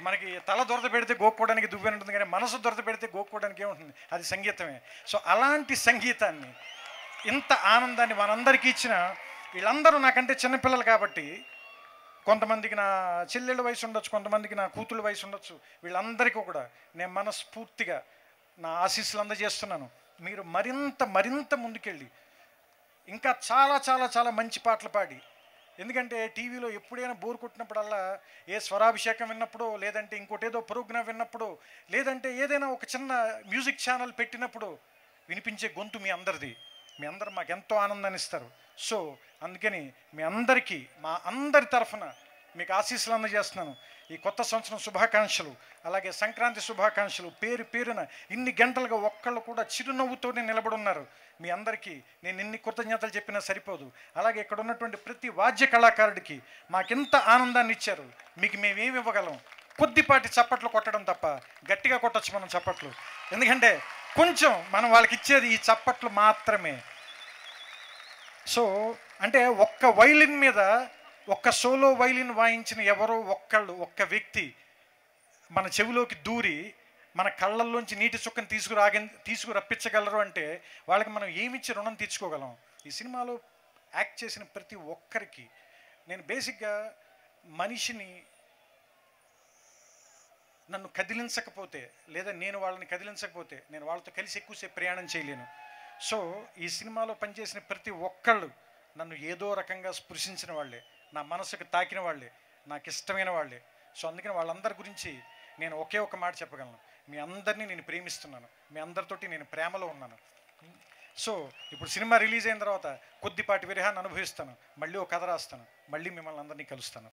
మనకి తల దొరద పెడితే గోక్కోవడానికి దువ్వెన ఉంటుంది కానీ మనసు దొరద పెడితే గోక్కోవడానికి ఏముంటుంది? అది సంగీతమే. సో అలాంటి సంగీతాన్ని ఇంత ఆనందాన్ని మనందరికీ ఇచ్చిన వీళ్ళందరూ నాకంటే చిన్నపిల్లలు కాబట్టి కొంతమందికి నా చెల్లెళ్ళ వయసు ఉండొచ్చు కొంతమందికి నా కూతుళ్ళ వయసు ఉండొచ్చు వీళ్ళందరికీ కూడా నేను మనస్ఫూర్తిగా నా ఆశీస్సులు అందజేస్తున్నాను. మీరు మరింత మరింత ముందుకెళ్ళి ఇంకా చాలా చాలా చాలా మంచి పాటలు పాడి ఎందుకంటే టీవీలో ఎప్పుడైనా బోర్ కొట్టినప్పుడల్లా ఏ స్వరాభిషేకం విన్నప్పుడు లేదంటే ఇంకోటి ఏదో ప్రోగ్రాం విన్నప్పుడు లేదంటే ఏదైనా ఒక చిన్న మ్యూజిక్ ఛానల్ పెట్టినప్పుడు వినిపించే గొంతు మీ అందరిది. మీ అందరు మాకు ఎంతో ఆనందాన్ని ఇస్తారు సో అందుకని మీ అందరికీ మా అందరి తరఫున మీకు ఆశీస్సులు అందజేస్తున్నాను. ఈ కొత్త సంవత్సరం శుభాకాంక్షలు అలాగే సంక్రాంతి శుభాకాంక్షలు. పేరు పేరున ఇన్ని గంటలుగా ఒక్కళ్ళు కూడా చిరునవ్వుతోనే నిలబడి ఉన్నారు మీ అందరికీ నేను ఇన్ని కృతజ్ఞతలు చెప్పినా సరిపోదు. అలాగే ఇక్కడ ఉన్నటువంటి ప్రతి వాద్య కళాకారుడికి మాకెంత ఆనందాన్ని ఇచ్చారు మీకు మేమేమి ఇవ్వగలం? కొద్దిపాటి చప్పట్లు కొట్టడం తప్ప గట్టిగా కొట్టచ్చు మనం చప్పట్లు. ఎందుకంటే కొంచెం మనం వాళ్ళకి ఇచ్చేది ఈ చప్పట్లు మాత్రమే. సో అంటే ఒక్క వైలిన్ మీద ఒక్క సోలో వైలిన్ వాయించిన ఎవరో ఒక్కళ్ళు ఒక్క వ్యక్తి మన చెవిలోకి దూరి మన కళ్ళల్లోంచి నీటి చుక్కను తీసుకురాగి తీసుకురప్పించగలరు అంటే వాళ్ళకి మనం ఏమిచ్చి రుణం తీర్చుకోగలం? ఈ సినిమాలో యాక్ట్ చేసిన ప్రతి ఒక్కరికి నేను బేసిక్గా మనిషిని నన్ను కదిలించకపోతే లేదా నేను వాళ్ళని కదిలించకపోతే నేను వాళ్ళతో కలిసి ఎక్కువసేపు ప్రయాణం చేయలేను. సో ఈ సినిమాలో పనిచేసిన ప్రతి ఒక్కళ్ళు నన్ను ఏదో రకంగా స్పృశించిన వాళ్ళే. నా మనసుకు తాకిన వాళ్ళే నాకు ఇష్టమైన వాళ్ళే. సో అందుకని వాళ్ళందరి గురించి నేను ఒకే ఒక మాట చెప్పగలను. మీ అందరినీ నేను ప్రేమిస్తున్నాను. మీ అందరితోటి నేను ప్రేమలో ఉన్నాను. సో ఇప్పుడు సినిమా రిలీజ్ అయిన తర్వాత కొద్దిపాటి విరహాన్ని అనుభవిస్తాను. మళ్ళీ ఒక కథ రాస్తాను. మళ్ళీ మిమ్మల్ని అందరినీ కలుస్తాను.